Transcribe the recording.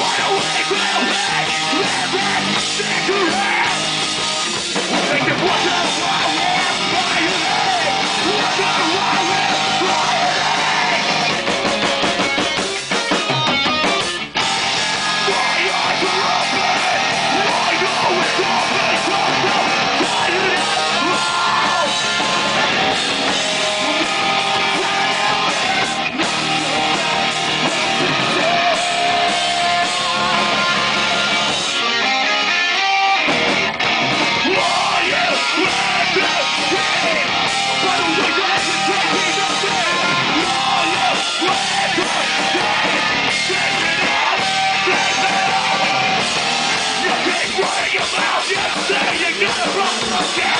away from me Again.